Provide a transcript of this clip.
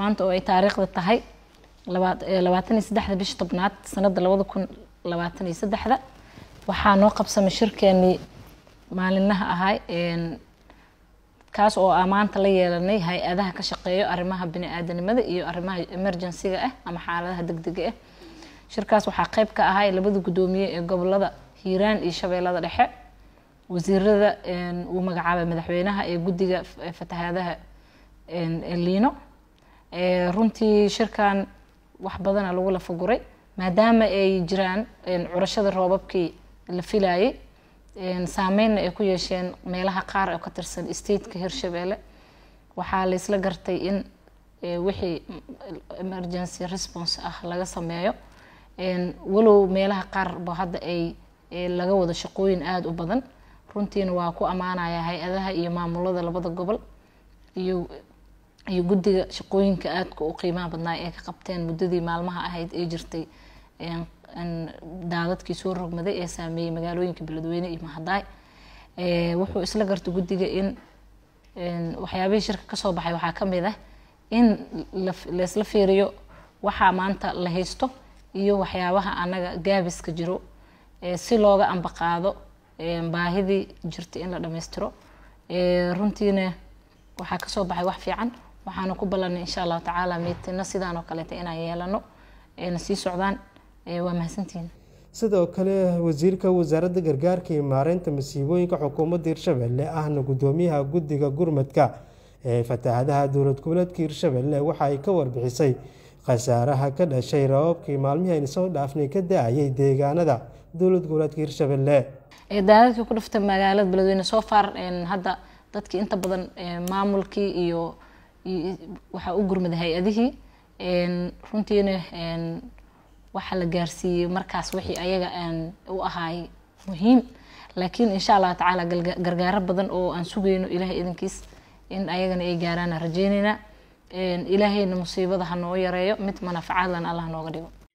maanta oo ay taariikhda tahay labaatan iyo bisha tobnaad sanada labada kun labaatan iyo waxaa noo qabsamay shirkeenii maalinlaha ahay kaas oo ah maanta la yeelanay hay'adaha ka shaqeeyo arrimaha bini-aadanimada iyo arrimaha emergency-ga ah ama xaaladaha degdega ah. Shirkaas waxaa qeyb ka ahay labada guddoomiye ee gobollada hiiraan iyo shabeellada dhexe. Wasiirada uu magacaabay madaxweynaha ee guddiga fatahaadaha liino runtii shirkan wax badana lagu lafaguray maadaama ay jiraan curashada roobabkii la filayay saameynna ay ku yeesheen meelaha qaar oo ka tirsan stateka hirshabeelle. Waxaa laysla gartay in wixii emergency response ah laga sameeyo. Walow meelaha qaarba hadda ay laga wado shaqooyin aada u badan. Runtiina waa ku ammaanaya hay'adaha iyo maamulada labada gobol iyo iyo guddiga shaqooyinka aadka u qiimaha badnaa ee ka qabteen muddadii maalmaha ahayd ee jirtay daadadkii soo rogmaday ee saameeyey magaalooyinka beledweyne iyo mahadaay wuxuu isla gartay guddiga in waxyaabihii shirka ka soo baxay. Waxaa ka mid ah in laysla fiiriyo waxaa maanta la haysto iyo waxyaabaha anaga gaabiska jiro si looga ambaqaado baahidii jirtay in la dhammaystiro. Runtiina waxaa ka soo baxay wax fiican waxaana ku ballanay insha allahu tacaala miitina sidaan oo kaleeta inaan yeelano na sii socdaan waa mahadsantihiin sidoo kale wasiirka wasaaradda gargaarka iyo maareynta masiibooyinka xukuumadda hirshabelle ahna guddoomiyaha guddiga gurmadka ee fatahaadaha dowlad goboleedka hirshabelle waxa ay ka warbixisay khasaaraha ka dhashay rababkii maalmihii aynu soo dhaafnay ka da'ayay deegaanada dowlad goboleedka hirshabelle daadadkii ku dhiftay magaalada beledweyne soo far hadda dadkii inta badan maamulkii iyo waxaa u gurmaday hay'adihii runtiina waxaa la gaarsiiyey markaas wixii ayaga u ahaay muhiim. Laakiin insha allahu tacaala gargaaro badan oo aan sugayno ilahay idankiis in ayagana ay gaaraan rajeyneynaa ilaahayna musiibada ha noo yareeyo mid manafacaadlan allah nooga dhigo